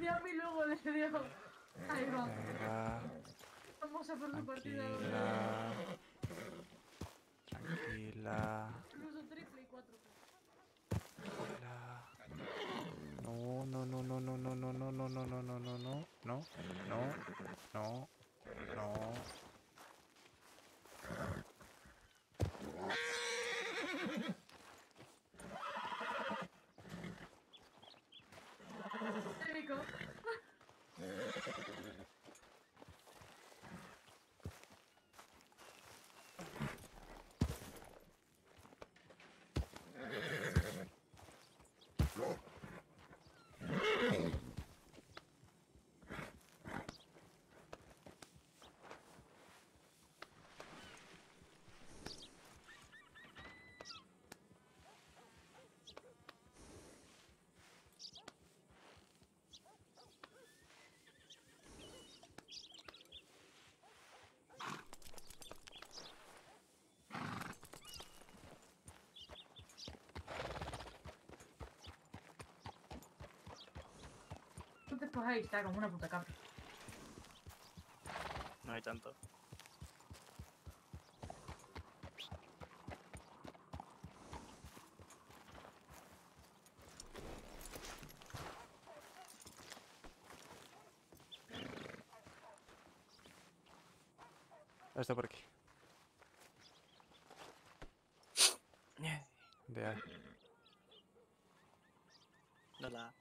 dio a mí luego le dio. Ahí va. Vamos a por su partida. tranquila. Tranquila. Incluso triple y cuatro. tranquila. No, no, no, no, no, no, no, no, no, no, no, no, no, no, no, no, no, no. Típico. Pues ahí está, como una puta cabra. No hay tanto. Está por aquí. De ahí. Hola.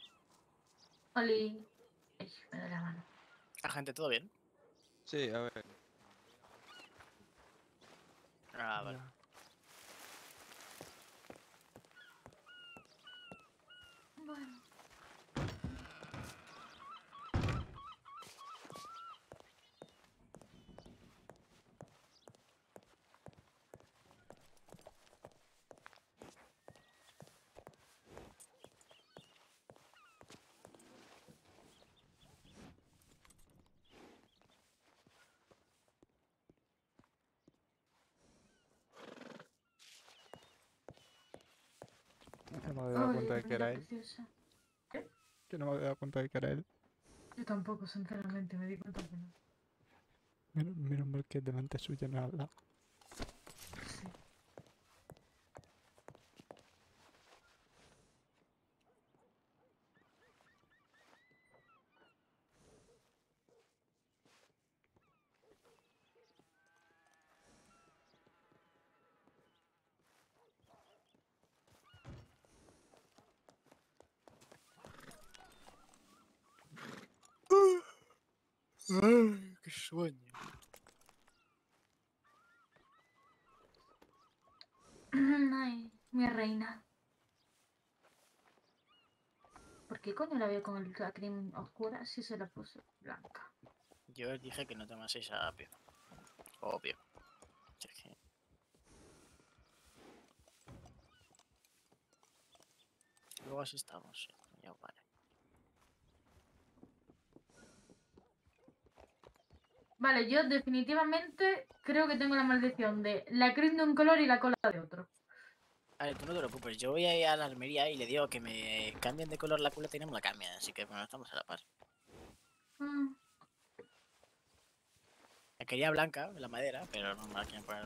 Oli. Ay, me da la mano. ¿La gente todo bien? Sí, a ver. Ah, vale. Bueno. Que no me había dado Ay, cuenta de que era él. preciosa. Que no me había dado cuenta de que era él. Yo tampoco, sinceramente, me di cuenta que no. Menos, menos mal que delante suya no al lado. Ay, qué sueño. Ay, mi reina. ¿Por qué coño la veo con el- la cream oscura si se la puso blanca? Yo dije que no tomaseis apio. Obvio. Luego así estamos. Ya vale. Vale, yo definitivamente creo que tengo la maldición de la cream de un color y la cola de otro. A ver, tú no te preocupes. Yo voy a ir a la almería y le digo que me cambien de color la culata y no me la cambian. Así que bueno, estamos a la par. Mm, La quería blanca, la madera, pero no me la quieren poner.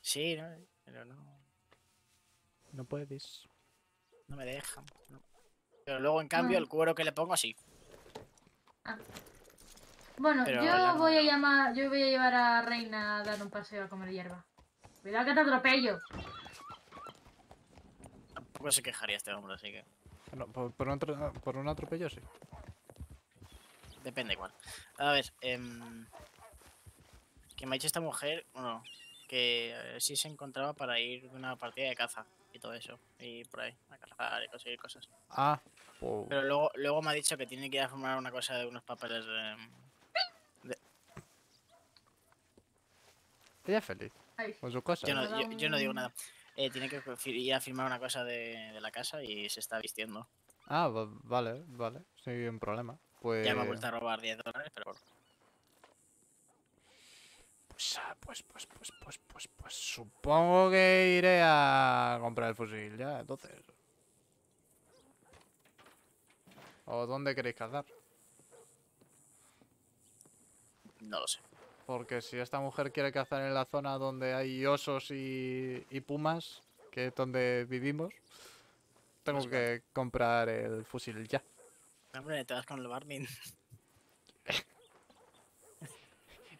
Sí, no, pero no, No puedes. no me dejan. no. Pero luego, en cambio, Ah. el cuero que le pongo, sí. Bueno, Pero yo la- voy a llamar, yo voy a llevar a Reina a dar un paseo a comer hierba. Cuidado que te atropello. Tampoco se quejaría este hombre, así que Bueno, por, por, un, atro- por un atropello sí. depende igual. A ver, em, que me ha dicho esta mujer, bueno, que eh, sí se encontraba para ir de una partida de caza y todo eso. Y por ahí, a cazar y conseguir cosas. Ah, pues. Pero luego, luego me ha dicho que tiene que ir a firmar una cosa de unos papeles de... Ella es feliz. Con su cosa. Yo no, yo, yo no digo un- nada. Eh, tiene que ir a firmar una cosa de, de la casa y se está vistiendo. Ah, va- vale, vale. Sin problema. Pues. Ya me ha vuelto a robar 10 dólares, pero bueno. Pues, ah, pues, pues, pues, pues, pues, pues, supongo que iré a comprar el fusil ya, entonces. ¿O dónde queréis cazar? No lo sé. Porque si esta mujer quiere cazar en la zona donde hay osos y, y pumas, que es donde vivimos, tengo Pues que comprar el fusil ya. Hombre, te vas con el Barmin.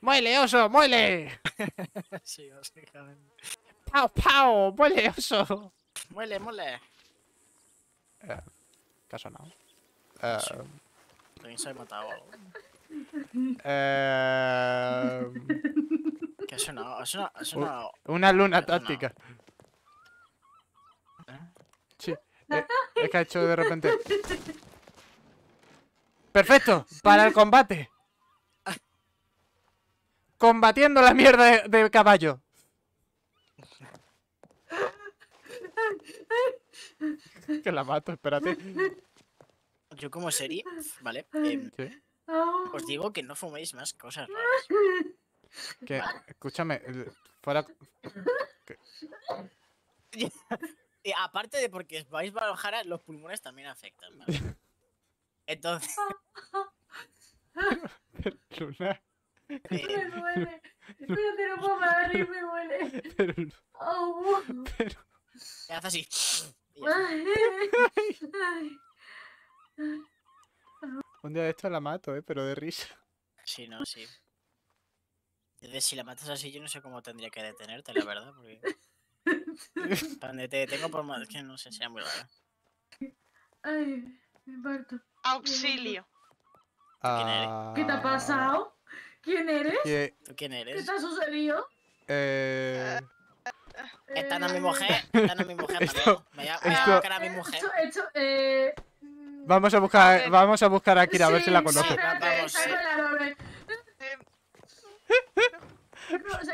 ¡Muele, oso! ¡Muele! sí, básicamente. ¡Pau, pau! ¡Muele, oso! Muele, muele. Eh, ¿Qué ha sonado? Eh. También se ha matado algo. eh, ¿Qué ha sonado? Ha sonado. Ha sonado... una luna táctica. ¿eh? Sí. eh, es que ha hecho de repente. ¡Perfecto! ¡Para el combate! Combatiendo la mierda de, de caballo. Que la mato, espérate. Yo como serie, ¿vale? Em, os digo que no fuméis más cosas raras. Que, escúchame, fuera. Y aparte de porque vais Valojara, los pulmones también afectan, ¿vale? Entonces, Luna, Me duele. Espérate, no puedo parar reír, me duele. pero, Oh. pero- haz así. y ya. Un día de esto la mato, eh, pero de risa. Sí, no, sí. Entonces, si la matas así, yo no sé cómo tendría que detenerte, la verdad, porque... En plan de, te tengo por más... Que no sé, sería muy raro. Ay, me parto. Auxilio. Ah, ¿Qué te ha pasado? ¿Quién eres? ¿Tú quién ¿Qué eres? te ha sucedido? eh, Esta no es mi mujer, esta no es mi mujer, Esto-. Me voy a, me voy a esto- buscar a mi eh, mujer. Eh... mm, vamos a buscar, ver. vamos a buscar a Kira a ver si la conoce. Sí, Vamos, sí.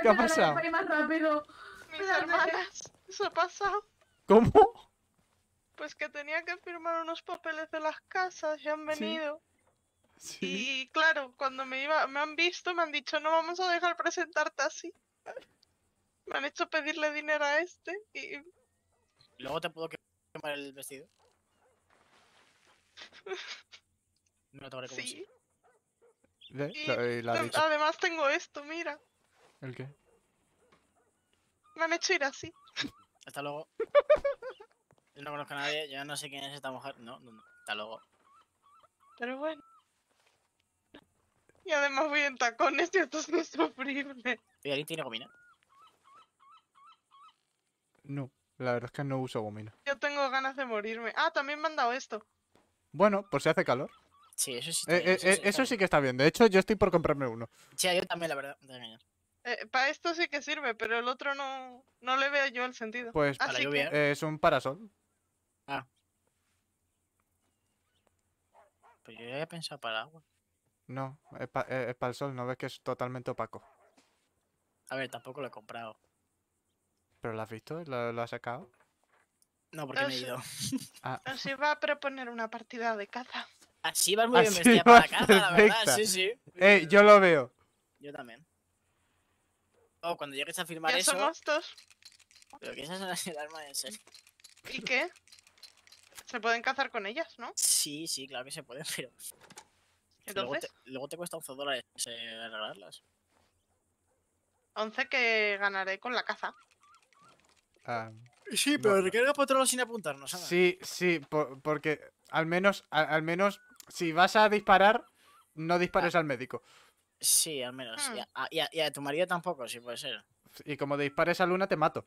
¿Qué ha pasado? más rápido. mis hermanas. Eso ha pasado. ¿Cómo? Pues que tenía que firmar unos papeles de las casas y han Sí. venido. Sí. Y claro, cuando me iba, me han visto, me han dicho, no vamos a dejar presentarte así. Me han hecho pedirle dinero a este y Luego te puedo quemar el vestido. No te como sí. ¿Ve? Y la además tengo esto, mira. ¿El qué? Me han hecho ir así. Hasta luego. Yo no conozco a nadie, yo no sé quién es esta mujer. No, no, no. Hasta luego. Pero bueno. Y además voy en tacones y esto es insufrible. ¿Y alguien tiene gomina? No, la verdad es que no uso gomina. Yo tengo ganas de morirme. Ah, también me han dado esto. Bueno, por si hace calor. Sí, eso sí. está Eh, bien, eh, eso eh, está eso bien. sí que está bien. De hecho, yo estoy por comprarme uno. Sí, yo también, la verdad. Eh, para esto sí que sirve, pero el otro no, no le veo yo el sentido. Pues Para la lluvia. que, es un parasol. Pues yo ya había pensado para agua. No, es para el sol. ¿No ves que es totalmente opaco? A ver, tampoco lo he comprado. ¿Pero lo has visto? ¿Lo, lo has sacado? No, porque me he ido. Ah, os iba a proponer una partida de caza. Así vas muy bien Así vestida para la casa, la verdad. Sí, sí. eh, yo lo veo. Yo también. Oh, cuando llegues a firmar Ya eso. somos dos. Pero que esa es el arma de ser. ¿Y qué? Se pueden cazar con ellas, ¿no? Sí, sí, claro que se puede, pero. Luego te, luego te cuesta 11 dólares eh, arreglarlas. 11 que ganaré con la caza. Ah, Sí, pero recarga patrón sin apuntarnos, sí, sí, por- porque al menos, al menos, si vas a disparar, no dispares al médico. Sí, al menos. Hmm. Y, a, a- y a- y a tu marido tampoco, sí puede ser. Y como dispares a Luna, te mato.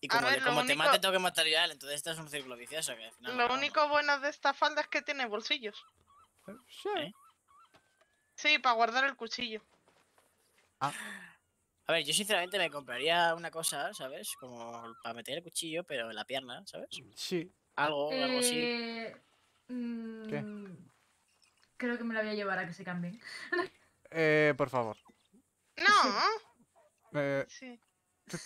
Y como, ver, te único- mate, tengo que matar yo a él. Entonces, esto es un círculo vicioso. Que al final Lo único bueno de esta falda es que tiene bolsillos. Sí. ¿Eh? Sí, para guardar el cuchillo. A ver, yo sinceramente me compraría una cosa, ¿sabes? Como para meter el cuchillo, pero en la pierna, ¿sabes? Sí. Algo, algo así. Eh, mm, Creo que me la voy a llevar a que se cambien. Eh, por favor. No, Eh, sí.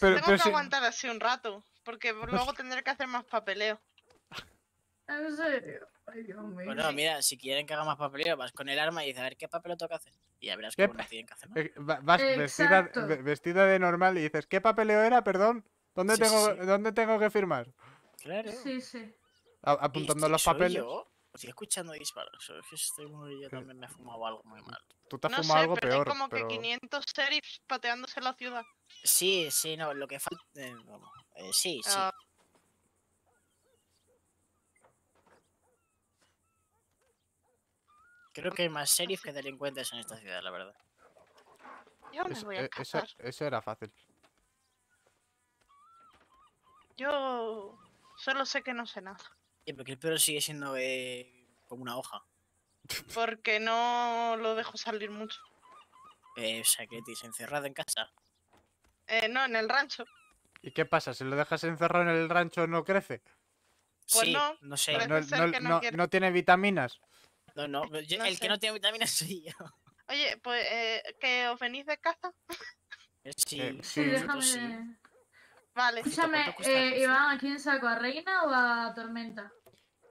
pero, Tengo pero que sí- aguantar así un rato, porque luego tendré que hacer más papeleo. En serio. Ay, Dios mío. Bueno, mira, si quieren que haga más papeleo, vas con el arma y dices, a ver qué papel tengo que hacer. Y ya verás ¿Qué cómo que hacer más. eh, va- vas vestida, vestida de normal y dices, ¿qué papeleo era? Perdón. ¿Dónde, Sí, tengo, sí. ¿dónde tengo que firmar? Claro. Sí, sí. A- apuntando este los papeles. yo. Estoy escuchando disparos. Es que estoy muy. Yo ¿Qué? también me he fumado algo muy mal. Tú te has No fumado sé, algo pero peor, hay como pero... que 500 sheriffs pateándose la ciudad. Sí, sí, no, lo que falta. eh, bueno, eh, sí, sí. Ah, Creo que hay más sheriff que delincuentes en esta ciudad, la verdad. yo me Es- voy a e- ese, casar. ese era fácil. Yo solo sé que no sé nada. Y porque el perro sigue siendo eh, como una hoja. Porque no lo dejo salir mucho. Eh, o sea, que te encerrado en casa. Eh, no, en el rancho. ¿Y qué pasa? Si lo dejas encerrado en el rancho no crece. Pues sí, no, no sé. Parece No, ser no- que no no tiene vitaminas. No, no, pero yo- No el sé. que no tiene vitaminas soy yo. Oye, pues, eh, ¿que os venís de caza? Eh, Sí, Eh, Sí, Sí, déjame. sí. Vale. Escúchame, ¿Cuánto cuesta eh? Iván, ¿a quién saco? ¿A Reina o a Tormenta?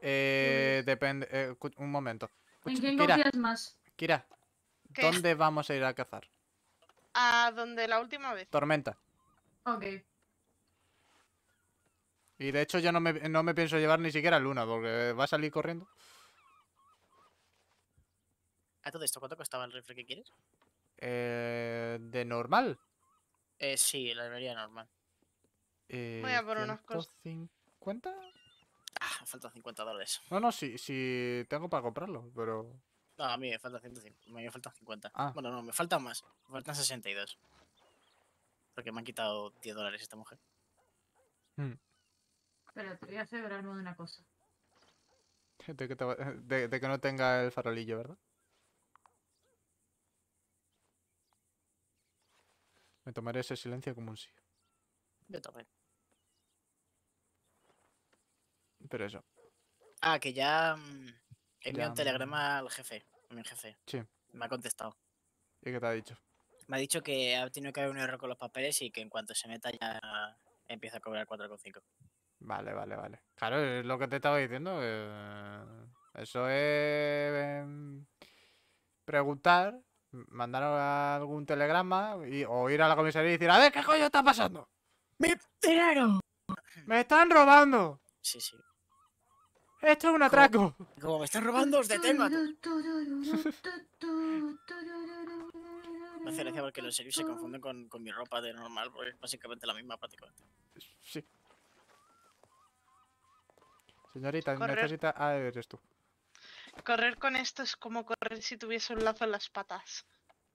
Eh, depende. eh, un momento. ¿En quién Kira, confías más? Kira, ¿Qué? ¿dónde vamos a ir a cazar? A donde la última vez. Tormenta. Ok. Y de hecho yo no me, no me pienso llevar ni siquiera Luna, porque va a salir corriendo. ¿A todo esto cuánto costaba el rifle que quieres? Eh, de normal. Eh, sí, la librería normal. Eh, Voy a por unas cosas. ¿150? Ah, faltan 50 dólares. No, no, sí, sí, tengo para comprarlo, pero... No, a mí me faltan 150. Me faltan 50. Ah. Bueno, no, me faltan más. Me faltan 62. Porque me han quitado 10 dólares esta mujer. Pero te voy a asegurarme de una cosa. De que, te va- de- de que no tenga el farolillo, ¿verdad? Me tomaré ese silencio como un sí. Yo también. Pero eso. Ah, que ya. mm, He enviado un telegrama al jefe. A mi jefe. Sí. Me ha contestado. ¿Y qué te ha dicho? Me ha dicho que ha tenido que haber un error con los papeles y que en cuanto se meta ya empieza a cobrar 4,5. Vale, vale, vale. Claro, es lo que te estaba diciendo. eh, eso es em, preguntar, mandar algún telegrama y- o ir a la comisaría y decir, a ver, ¿qué coño está pasando? ¡Mi dinero! ¡Me están robando! Sí, sí. ¡Esto es un atraco! Como me están robando, os detengo. Me hace gracia porque los sheriffs se confunden con, con mi ropa de normal, porque es básicamente la misma prácticamente. Sí. Señorita, Correr. necesita... Ah, eres tú. Correr con esto es como correr si tuviese un lazo en las patas.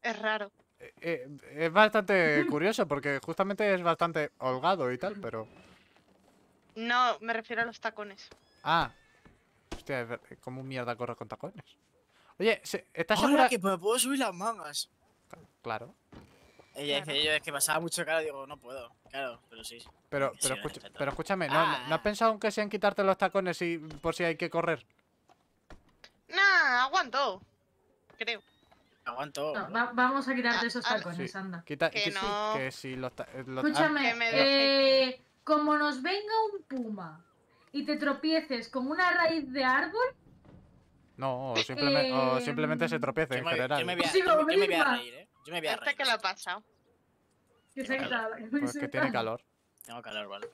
Es raro. Eh, eh, es bastante curioso porque justamente es bastante holgado y tal, pero... No, me refiero a los tacones. Ah. Hostia, es ver- ¿cómo mierda corre con tacones? Oye, ¿estás ¡Hola, segura? que me puedo subir las mangas! Claro. Ella Claro. dice, yo es que pasaba mucho cara, digo, no puedo. Claro, pero sí. Pero, Sí, pero, escucha- escúchame, ¿no, no- ¿no has Ah. pensado aunque sea en quitarte los tacones y por si hay que correr? Nah, aguanto. Creo. Aguanto. No, va- vamos a quitarte Ah, esos ah, tacones, Sí. anda. Quita, Que que, sí, no. que los, los- ah, Escúchame, que me eh, como nos venga un puma y te tropieces con una raíz de árbol, no, o, simplemente, o Eh, simplemente se tropieza Yo en me, general. yo me voy a, Sí, yo me- como yo me voy a misma. reír, ¿eh? Yo me voy a ¿Este reír. qué le ha pasado? que se Pues que tiene calor. Tengo calor, vale.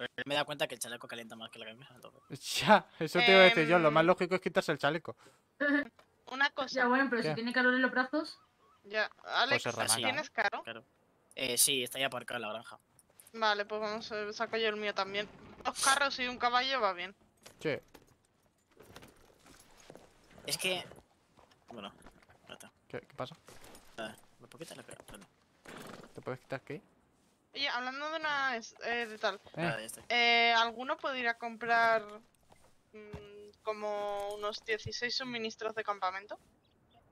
Pero me he dado cuenta que el chaleco calienta más que la camisa. entonces. Ya, eso te iba a decir yo. Lo más Em, lógico es quitarse el chaleco. Una cosa. Ya bueno, pero ¿Qué? si tiene calor en los brazos, Ya, Alex, remanga. ¿tienes caro? Claro. Eh, sí, está ya aparcado en la granja. Vale, pues vamos, eh, saco yo el mío también. Dos carros y un caballo va bien. Sí. Es que. Bueno, ya está. ¿Qué, qué pasa? ¿Por qué te la pego? Espérate. ¿Te puedes quitar qué? Oye, hablando de una... eh, de tal. Eh, Ah, está. Eh, ¿Alguno puede ir a comprar mm, como unos 16 suministros de campamento?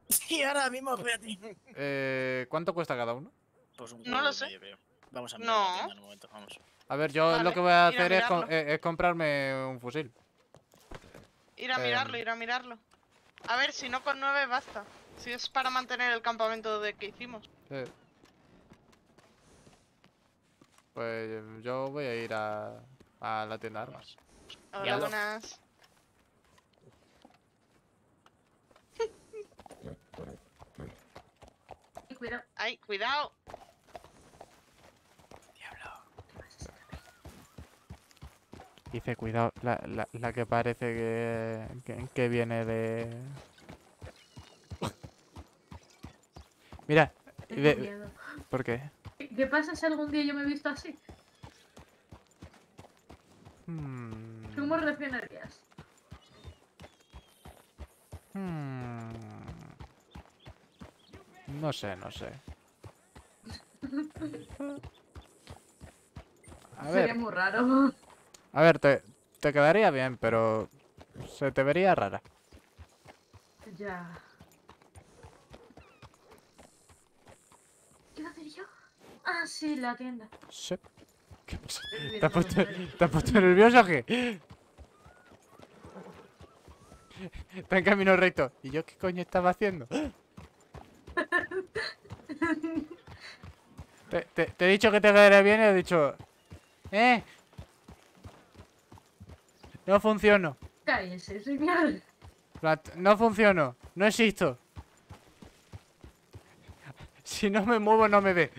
Sí, ahora mismo, espérate. eh, ¿Cuánto cuesta cada uno? Pues un No lo sé. medio, creo. Vamos a mirar No. en un momento, vamos. A ver, yo Vale, lo que voy a hacer es, eh, es comprarme un fusil. Ir a Em. mirarlo, ir a mirarlo. A ver, si no con 9 basta. Si es para mantener el campamento de que hicimos. Eh. Pues yo voy a ir a, a la tienda de armas. Hola, buenas. cuidado. Ay, cuidado. Diablo. Dice, cuidado, la, la, la que parece que, que, que viene de... Mira, de-. ¿por qué? ¿Qué- ¿Qué pasa si algún día yo me he visto así? Hmm, ¿Cómo reaccionarías? hmm. No sé, no sé. A Sería ver, muy raro. a ver, te, te quedaría bien, pero se te vería rara. Ya. ¿Qué iba a hacer yo? Ah, sí, la tienda. Sí. ¿Qué pasa? ¿Te has puesto, comentarios. ¿te has puesto nervioso o qué? Está en camino recto. ¿Y yo qué coño estaba haciendo? Te, te- te he dicho que te quedaría bien y he dicho... ¿Eh? No funciono. Cállese, señor. Plat- No funciono. No existo. Si no me muevo no me ve.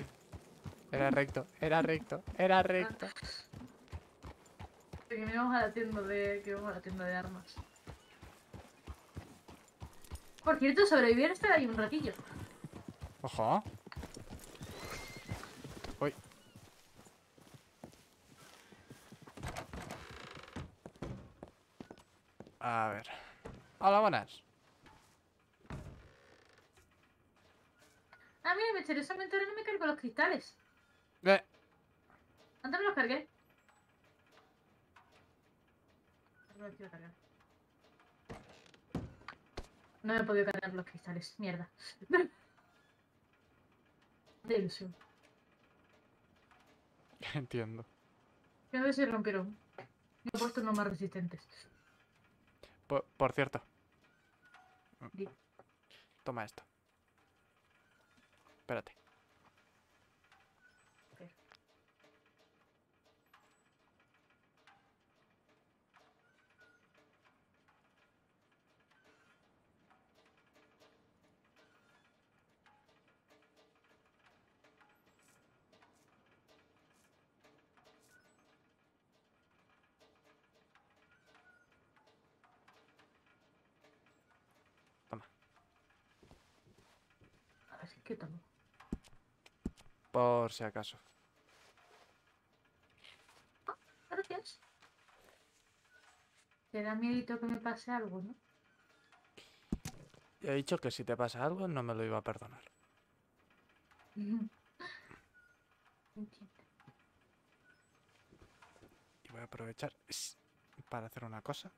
Era recto, era recto, era recto. Que me íbamos a la tienda de. que íbamos a la tienda de armas. Por cierto, sobrevivir estar ahí un ratillo. Ojo. Uy. A ver. Hola, buenas. Ah, mira, misteriosamente ahora no me cargo los cristales. Eh, Antes me los cargué. No me los quiero cargar. No me he podido cargar los cristales. Mierda. De ilusión. entiendo. Que no se rompieron. Me he puesto unos más resistentes. Por, por cierto. Toma esto. Espérate. Por si acaso. Gracias. Te da miedito que me pase algo, ¿no? He dicho que si te pasa algo no me lo iba a perdonar. Y voy a aprovechar para hacer una cosa.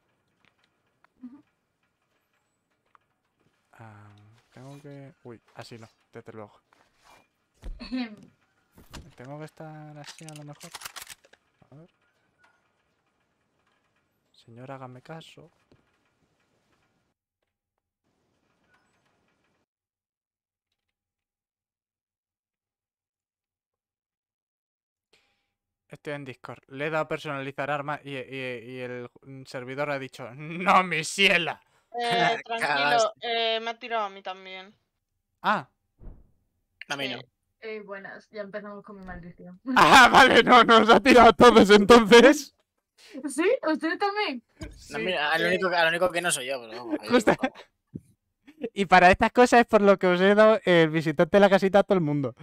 Ah, tengo que... Uy, así no, desde luego. Tengo que estar así a lo mejor. A ver. Señor, hágame caso. Estoy en Discord. Le he dado a personalizar armas y, y- y el servidor ha dicho ¡No, mi ciela! Eh, tranquilo, eh, me ha tirado a mí también. Ah, A mí no. Eh, buenas, ya empezamos con mi maldición. ah, vale, no, nos ha tirado a todos entonces. ¿Sí? ¿Usted también? No, mira, al, único, al único que no soy yo, pero vamos. Y para estas cosas es por lo que os he dado el visitante de la casita a todo el mundo.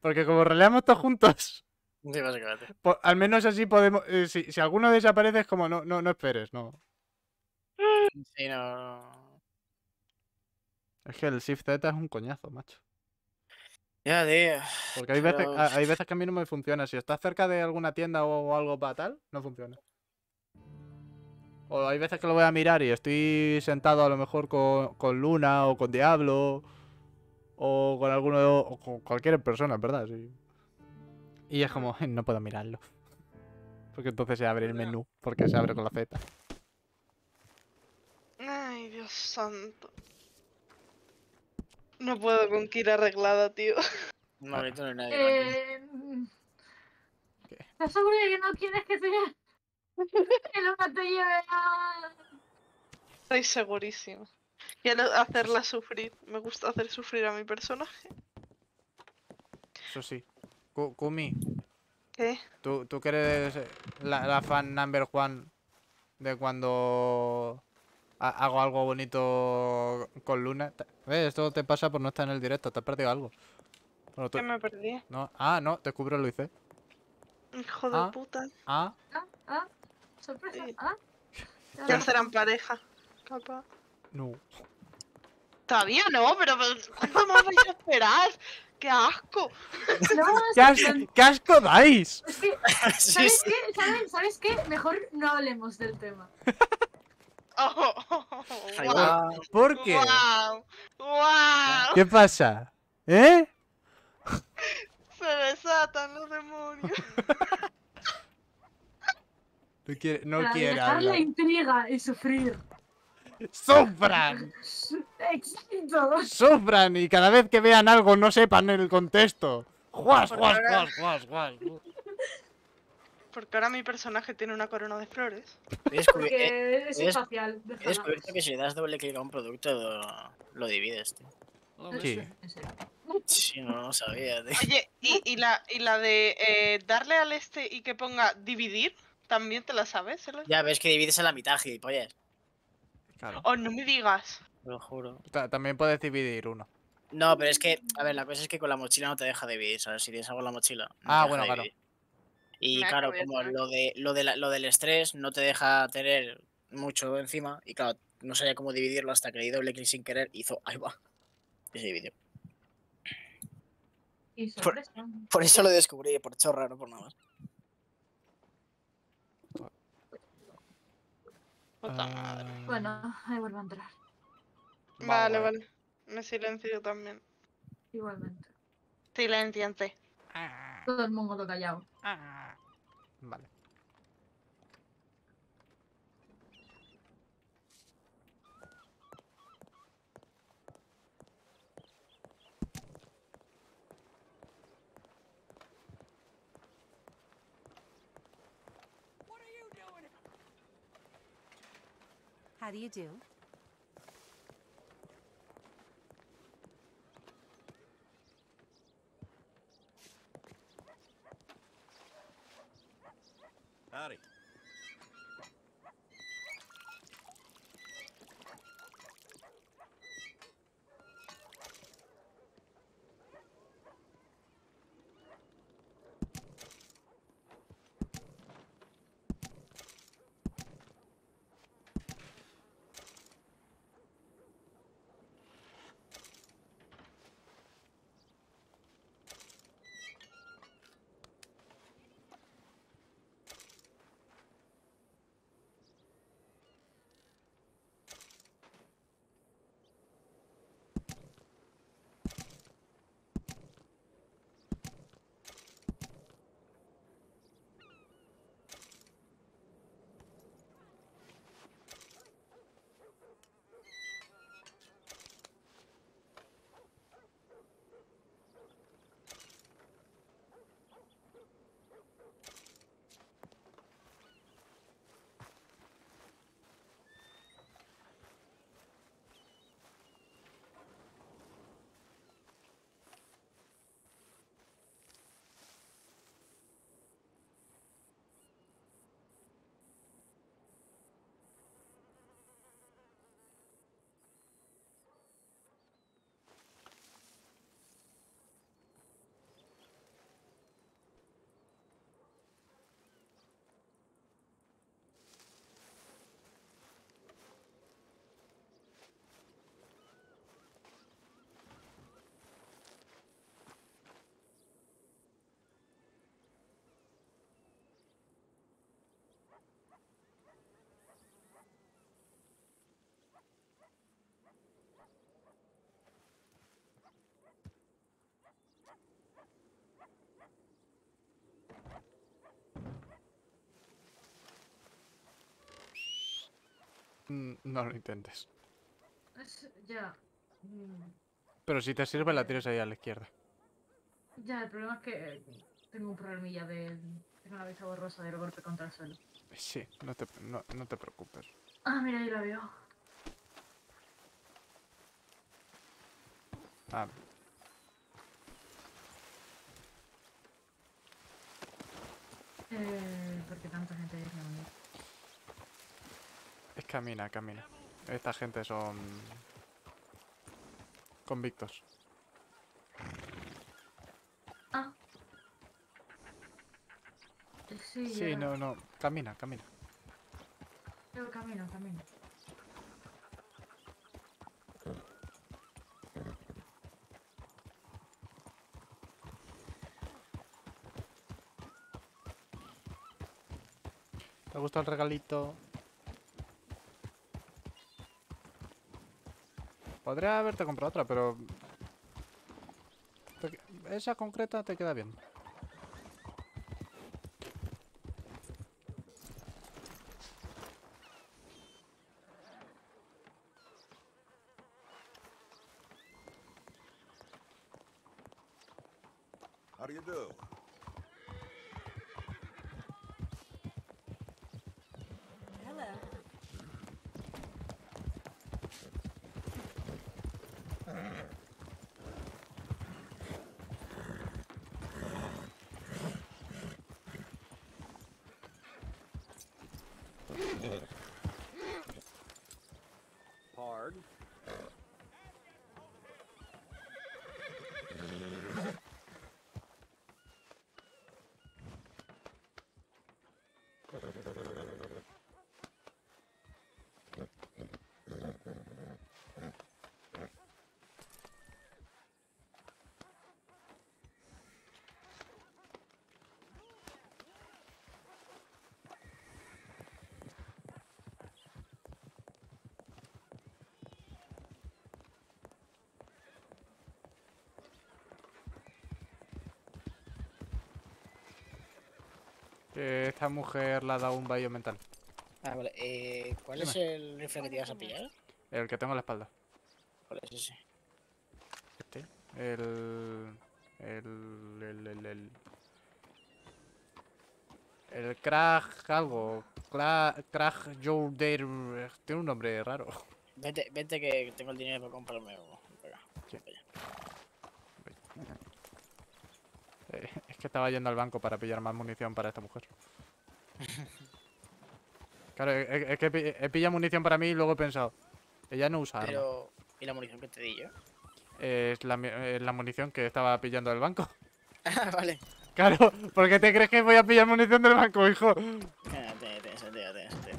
Porque como roleamos todos juntos, Sí, básicamente. po- al menos así podemos. eh, si, si alguno desaparece, es como no, no, no esperes, no. Sí, no. Es que el Shift Z es un coñazo, macho. Ya, tío. Porque hay veces, Pero- a- hay veces que a mí no me funciona. Si estás cerca de alguna tienda o, o algo para tal, no funciona. O hay veces que lo voy a mirar y estoy sentado a lo mejor con, con Luna o con Diablo. O con alguno de- o con cualquier persona, ¿verdad? Sí. Y es como, no puedo mirarlo. Porque entonces se abre el menú, porque se abre con la Z. Ay, Dios santo. No puedo con Kira arreglada, tío. No, ahorita no hay nadie. Eh, ¿Qué? ¿Estás seguro de que no quieres que te... que Luna te lleve a... Estoy segurísima. Quiero hacerla sufrir. Me gusta hacer sufrir a mi personaje. Eso sí. Ku- Kumi, ¿Qué? ¿Tú, tú que eres la, la fan number one de cuando hago algo bonito con Luna? ¿Ves? Esto te pasa por no estar en el directo, te has perdido algo. Bueno, tú- ¿Qué me perdí? no. Ah, no, te cubro lo hice. Hijo de Ah. puta. Ah, Ah, ah, sorpresa. Sí. Ah. Ya serán pareja. Capaz. no. Todavía no, pero pero ¿cuánto más vais a esperar? ¡Qué asco! No, ¿Qué, as- qué asco dais! Es que, Sí, ¿sabes qué? ¿Sabes, ¿Sabes qué? Mejor no hablemos del tema. Oh, Ahí wow, va. ¿Por qué? wow, wow. ¿Qué pasa? ¿Eh? Se desatan los demonios. No quiere, no Para quiere dejar la hablar. intriga y sufrir. ¡Sufran! Exacto. ¡Sufran! Y cada vez que vean algo no sepan el contexto. ¡Juas, juas, juas, juas, juas! Porque ahora mi personaje tiene una corona de flores. Porque es es- espacial. he descubierto que si le das doble clic a un producto lo, lo divides, tío. Sí. Serio. Sí, no lo sabía, tío. Oye, ¿y, y la, y la de eh, darle al este y que ponga dividir? ¿También te la sabes? Elo? Ya ves que divides a la mitad, gilipollas. Claro. Oh, no me digas. Te lo juro. Ta- También puedes dividir uno. No, pero es que, a ver, la cosa es que con la mochila no te deja dividir, ¿sabes? Si tienes algo en la mochila. no te Ah, deja bueno, claro. dividir. Y Me claro, como lo, de, lo, de la- lo del estrés no te deja tener mucho encima, y claro, no sabía cómo dividirlo hasta que le di doble clic sin querer, hizo, ahí va. Y se dividió. Y Por- eso lo descubrí, por chorra, no por nada más. Puta madre. Ah, Bueno, ahí vuelvo a entrar. Vale, vale. vale. Me silencio también. Igualmente. Silenciante. Ah, Todo el mundo callado. ah. Vale. How do you do? Howdy. No lo intentes. Es- ya. Mm, Pero si te sirve, la tienes ahí a la izquierda. Ya, el problema es que eh, tengo un problemilla de. Tengo la vista borrosa del golpe contra el suelo. Sí, no te, no, no te preocupes. Ah, mira, ahí la veo. Ah, Eh, porque tanta gente es reunida. Camina, camina. Esta gente son convictos. Ah. Sí, Sí, ya. no, no. Camina, camina. Yo camino, camino. ¿Te gusta el regalito? Podría haberte comprado otra, pero... Esa concreta te queda bien. yard Que esta mujer le ha dado un valle mental. Ah, vale. Eh, ¿Cuál es el rifle que te ibas a pillar? El que tengo en la espalda. ¿Cuál es ese? Este. El... El... El... El... El, el Krag algo. Krag... Krag Jorder... Tiene un nombre raro. Vete, vete que tengo el dinero para comprarme uno. Venga, Sí. vaya. Eh, es que estaba yendo al banco para pillar más munición para esta mujer. Claro, es, que he pillado munición para mí y luego he pensado. Ella no usa. Pero, ¿y la munición que te di yo? Es la, mi- es la munición que estaba pillando del banco. Ah, vale. Claro, ¿por qué te crees que voy a pillar munición del banco, hijo? Ah, te- te- te- te- te- te-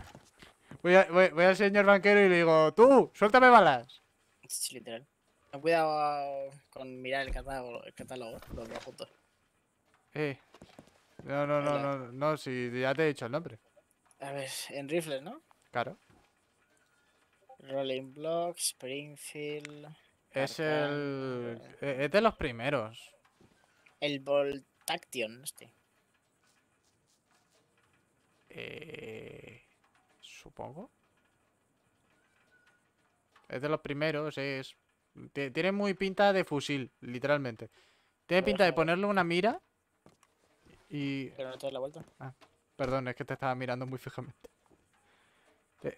Voy, a- voy- voy al señor banquero y le digo, tú, suéltame balas. Sí, literal. Ten cuidado con mirar el catálogo, el catálogo los dos juntos. Eh. No, no, no, Hola. no, no, si ya te he dicho el nombre. A ver, en rifles, ¿no? Claro. Rolling Block, Springfield. Es Arcan, el... eh, Es de los primeros. El Voltaction, este. Eh, Supongo. Es de los primeros, es... ti- Tiene muy pinta de fusil, literalmente. Tiene pinta de ponerle una mira y... Pero no te das la vuelta. Perdón, es que te estaba mirando muy fijamente. Te-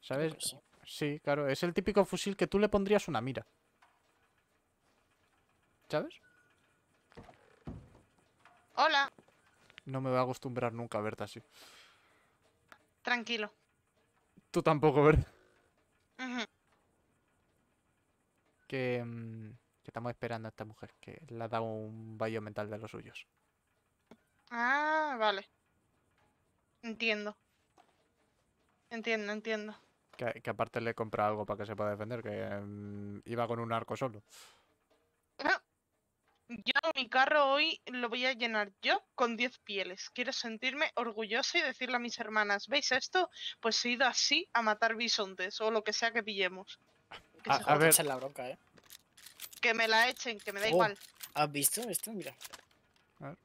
¿Sabes? Pues sí. Sí, claro, es el típico fusil que tú le pondrías una mira. ¿Sabes? Hola, No me voy a acostumbrar nunca a verte así. tranquilo. Tú tampoco, ¿verdad? Ujú. Que, mm, que estamos esperando a esta mujer, que le ha dado un vallo mental de los suyos. Ah, vale. Entiendo. Entiendo, entiendo. Que, que aparte le he comprado algo para que se pueda defender, que mm, iba con un arco solo. Yo mi carro hoy lo voy a llenar yo con 10 pieles. Quiero sentirme orgullosa y decirle a mis hermanas, ¿veis esto? Pues he ido así a matar bisontes o lo que sea que pillemos. Que, A- se a jodan. ver. La bronca, ¿eh? que me la echen, que me da Oh. igual. ¿Has visto esto? Mira.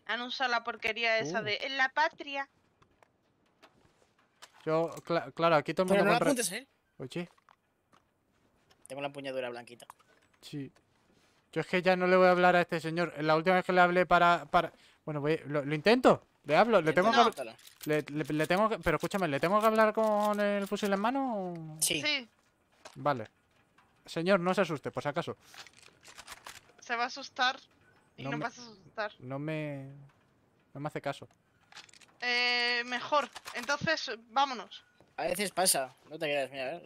Han usado la porquería esa Uh. de en la patria. Yo, cla- claro, aquí todo el Pero mundo no la apuntes, ¿eh? Oye, Tengo la empuñadura blanquita. sí. Yo es que ya no le voy a hablar a este señor. La última vez que le hablé para... para... Bueno, voy- lo, lo intento. Le hablo, le tengo que... Le, le- le tengo que... Pero escúchame, ¿le tengo que hablar con el fusil en mano? o- Sí. Sí, Vale. Señor, no se asuste, por si acaso. se va a asustar y No no, me- vas a asustar. No me... No me hace caso. Eh, mejor. Entonces, vámonos. A veces pasa, no te creas, mira, a ver.